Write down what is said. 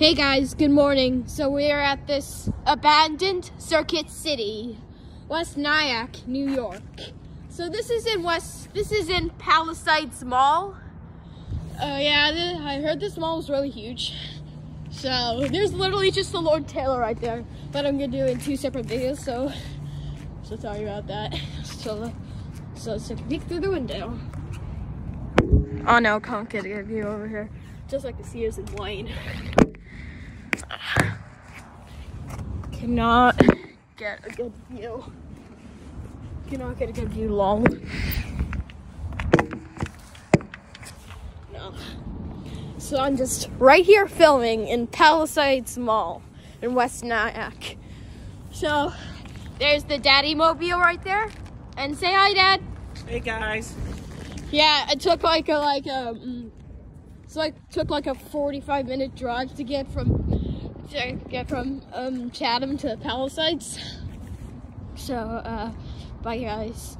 Hey guys, good morning. So we are at this abandoned Circuit City, West Nyack, New York. So this is in West, this is in Palisades Mall. Uh, yeah, I heard this mall is really huge. So there's literally just the Lord Taylor right there, but I'm gonna do it in two separate videos. So, so sorry about that. So, so let's peek through the window. Oh no, can't get a view over here. Just like the Sears and Wayne. Cannot get a good view. Cannot get a good view long. No. So I'm just right here filming in Palisades Mall in West Nyack. So there's the daddy mobile right there. And say hi, Dad. Hey guys. Yeah, it took like a like a mm, so it's like took like a 45 minute drive to get from to get from um Chatham to the Palisades. So uh bye guys.